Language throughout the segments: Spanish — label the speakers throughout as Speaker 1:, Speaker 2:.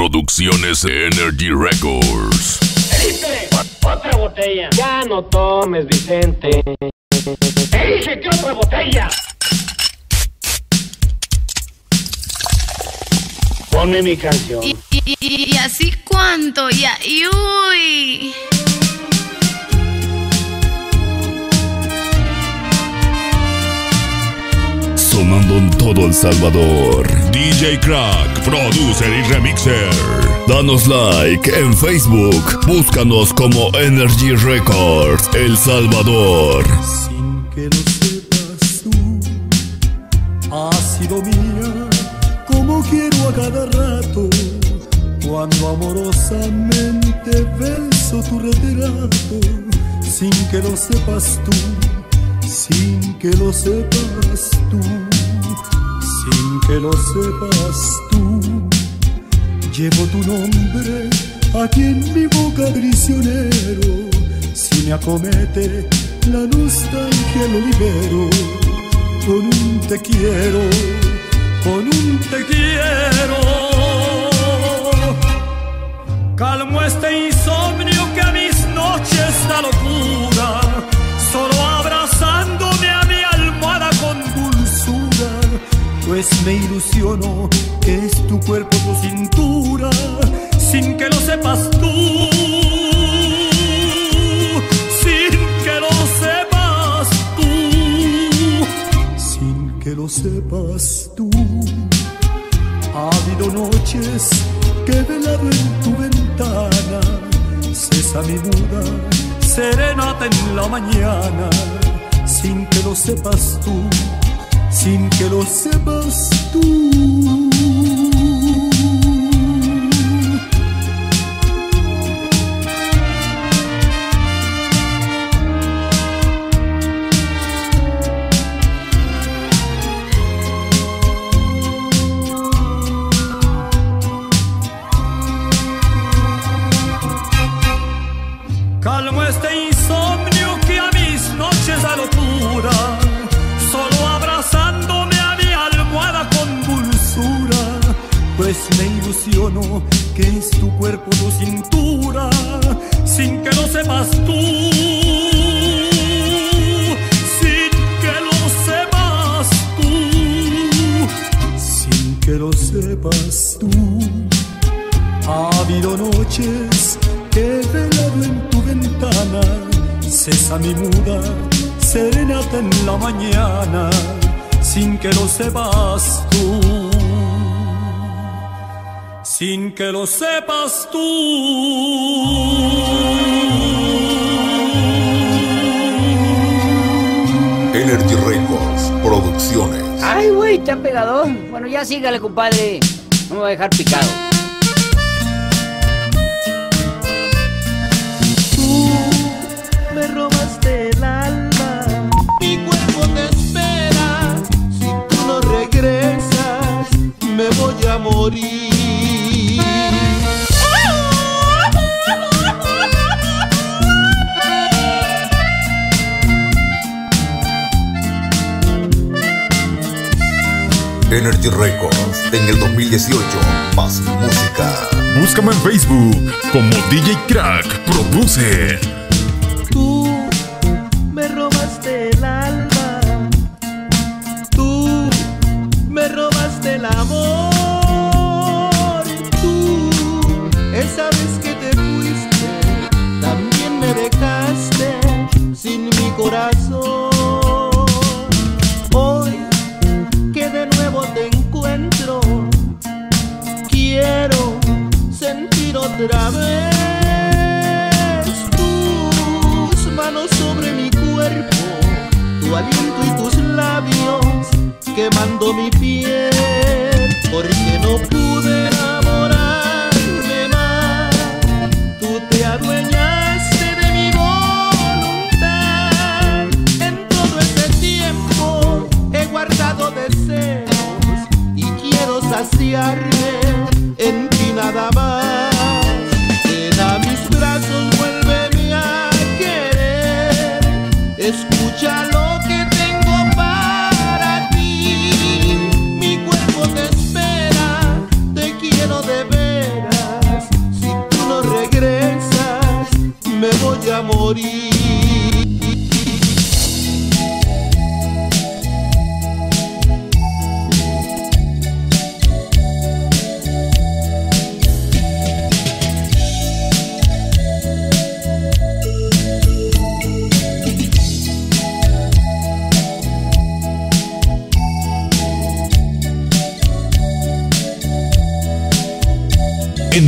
Speaker 1: Producciones Energy Records.
Speaker 2: Dice, otra botella.
Speaker 3: Ya no tomes, Vicente.
Speaker 2: Te dije que otra botella.
Speaker 3: Ponme mi canción.
Speaker 4: Y, y- y- y así cuánto, ya, y uy.
Speaker 1: Sonando en todo El Salvador. DJ Crack, producer y remixer. Danos like en Facebook. Búscanos como Energy Records El Salvador.
Speaker 5: sin que lo sepas tú. Has sido mía como quiero a cada rato, cuando amorosamente beso tu retrato, sin que lo sepas tú, sin que lo sepas tú, sin que lo sepas tú. Llevo tu nombre aquí en mi boca prisionero. Si me acomete la nostalgia lo libero. Con un te quiero, con un te quiero. Calmo este insomnio que a mis noches da locura. Pues me ilusiono que es tu cuerpo, tu cintura, sin que lo sepas tú, sin que lo sepas tú, sin que lo sepas tú. Ha habido noches que he velado en tu ventana, cesa mi muda, serenata en la mañana, sin que lo sepas tú sin que lo sepas tú. Calmo este insomnio que es tu cuerpo, tu cintura, sin que lo sepas tú, sin que lo sepas tú, sin que lo sepas tú. Ha habido noches que he velado en tu ventana, cesa mi muda, serenata en la mañana, sin que lo sepas tú, sin que lo sepas tú.
Speaker 1: Energy Records Producciones.
Speaker 6: Ay, güey, está pegadón. Bueno, ya sígale, compadre. No me va a dejar picado.
Speaker 1: Energy Records en el 2018. Más música.
Speaker 7: Búscame en Facebook como DJ Crack Produce.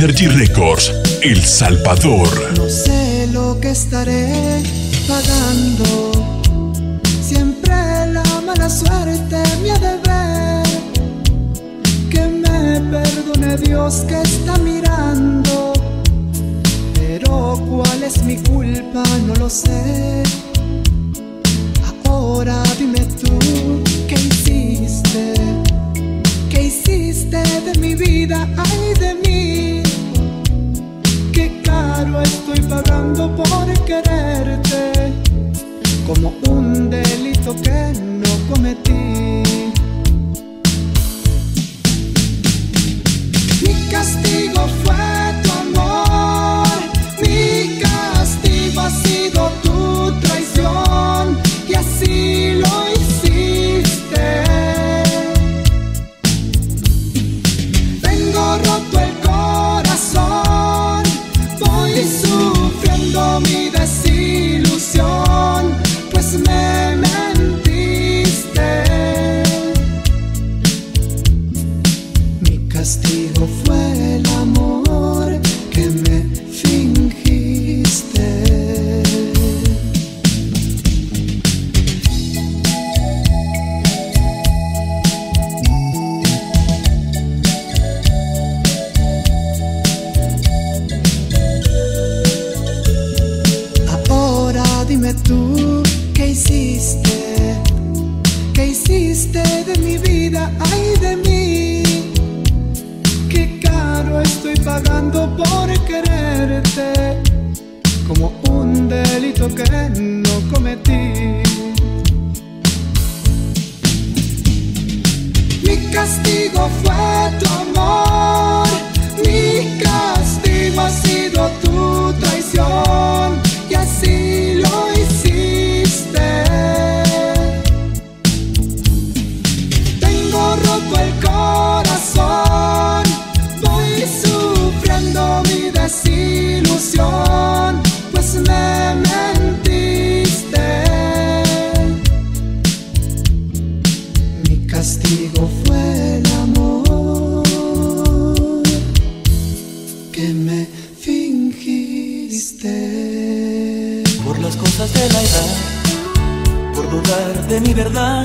Speaker 8: Energy Records, El Salvador.
Speaker 9: No sé lo que estaré pagando. Siempre la mala suerte me ha de ver. Que me perdone Dios que está mirando. Pero cuál es mi culpa, no lo sé. Ahora dime tú, ¿qué hiciste? ¿Qué hiciste de mi vida? Ay de mí. Caro estoy pagando por quererte. Como un delito que no cometí. Mi castigo fue castigo fue tu amor, me fingiste.
Speaker 10: Por las cosas de la edad, por dudar de mi verdad,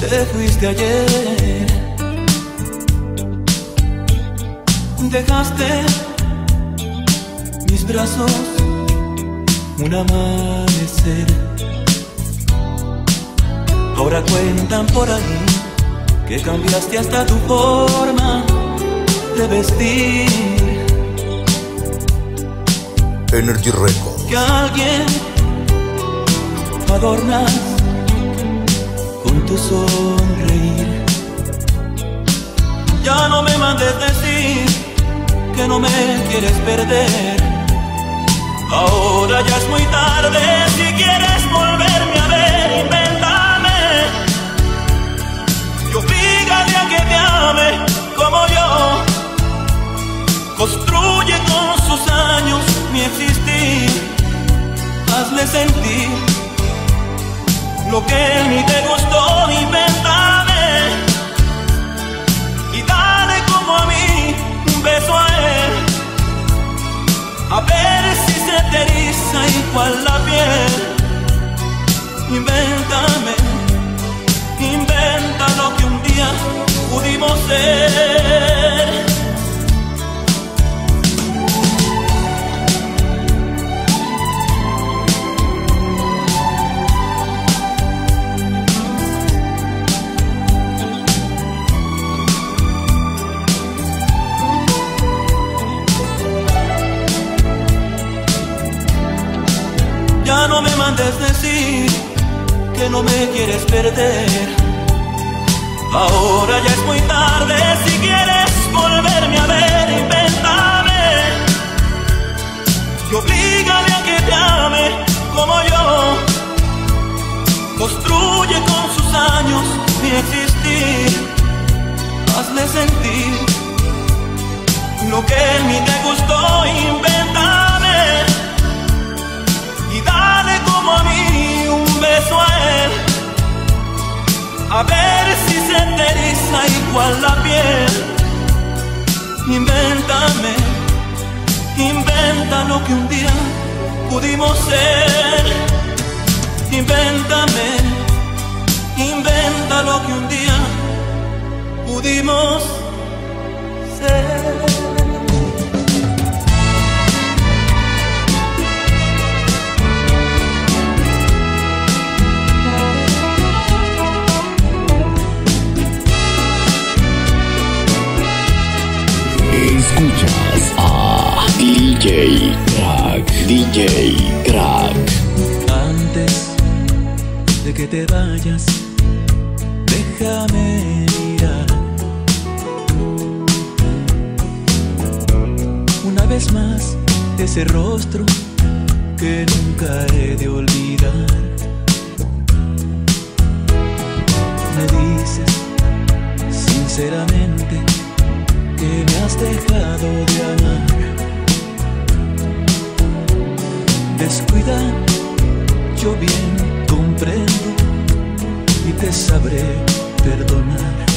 Speaker 10: te fuiste ayer. Dejaste mis brazos un amanecer. Ahora cuentan por ahí que cambiaste hasta tu forma de vestir.
Speaker 11: Energy Records.
Speaker 10: que alguien adornas con tu sonreír. Ya no me mandes decir que no me quieres perder. Ahora ya es muy tarde, si quieres volverme a ver, invéntame. Y obligame a que te ame como yo. Construye con sus años mi existir. Hazle sentir lo que ni te gustó, invéntame. Me mandes decir que no me quieres perder. Ahora ya es muy tarde, si quieres volverme a ver, invéntame. Y oblígame a que te ame como yo. Construye con sus años mi existir. Hazle sentir lo que en mí te gustó, invéntame. A ver si se te igual la piel.
Speaker 12: Invéntame, inventa lo que un día pudimos ser. Invéntame, inventa lo que un día pudimos ser.
Speaker 10: Te vayas, déjame mirar. Una vez más, ese rostro que nunca he de olvidar. Me dices sinceramente que me has dejado de amar. Descuida, yo bien comprendo y te sabré perdonar.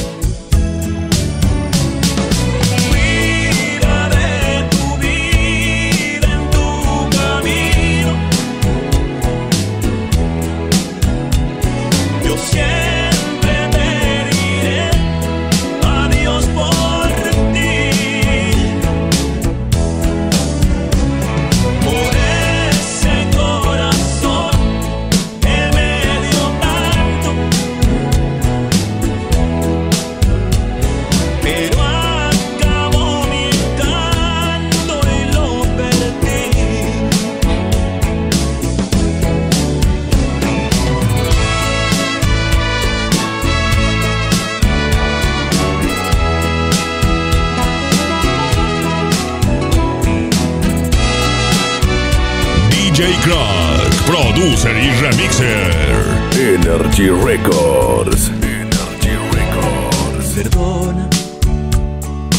Speaker 1: Energy Records. Energy Records.
Speaker 10: Perdona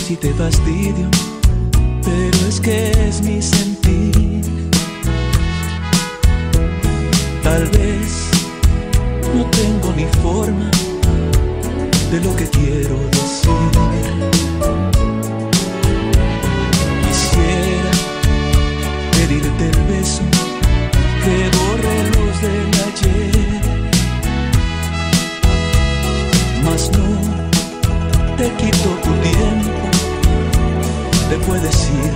Speaker 10: si te fastidio, pero es que es mi sentir. Tal vez no tengo ni forma de lo que quiero decir. Quisiera pedirte el beso que borre los del ayer, no te quito tu tiempo, te puedes ir,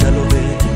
Speaker 10: ya lo ves.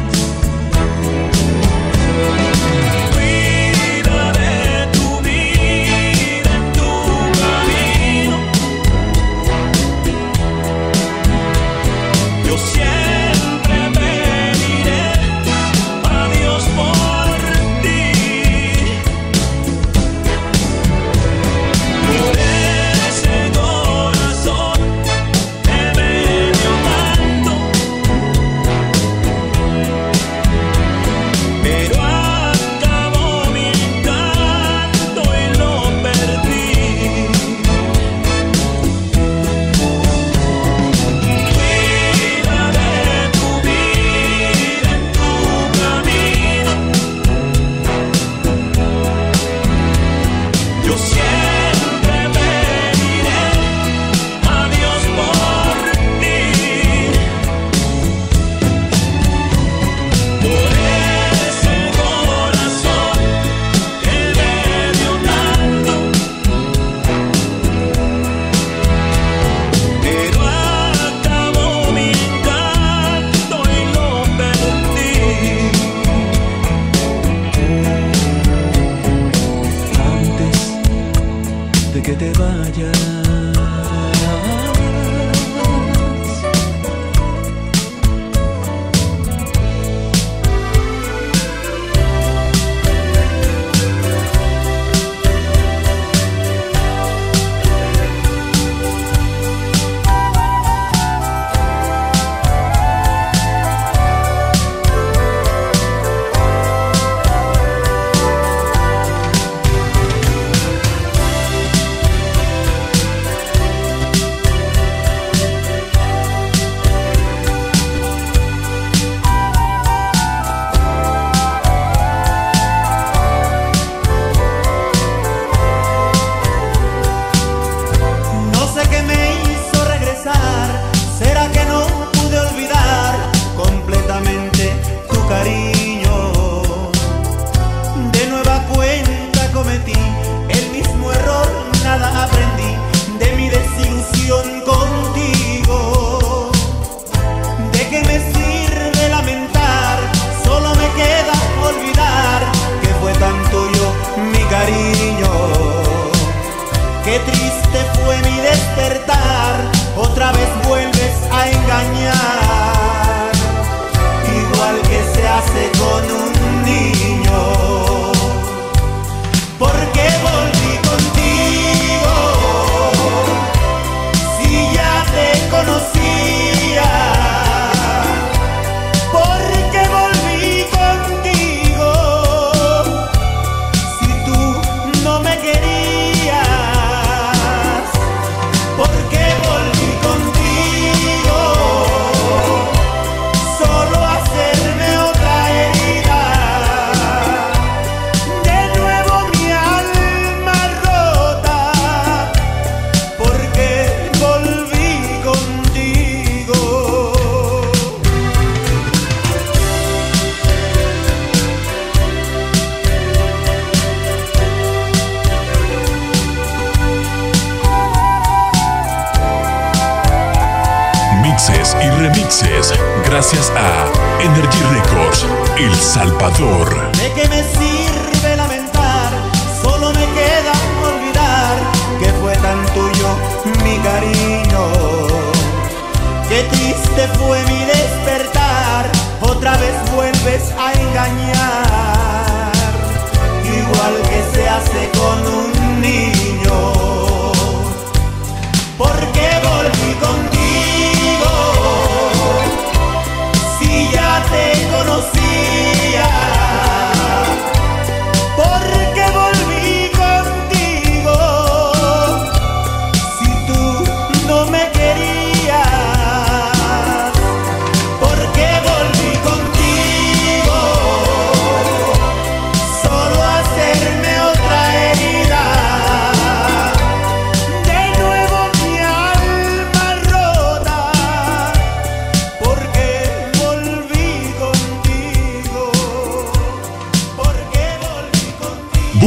Speaker 12: montaña.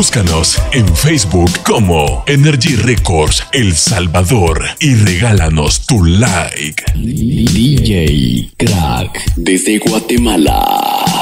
Speaker 8: Búscanos en Facebook como Energy Records El Salvador y regálanos tu like.
Speaker 13: DJ Crack desde Guatemala.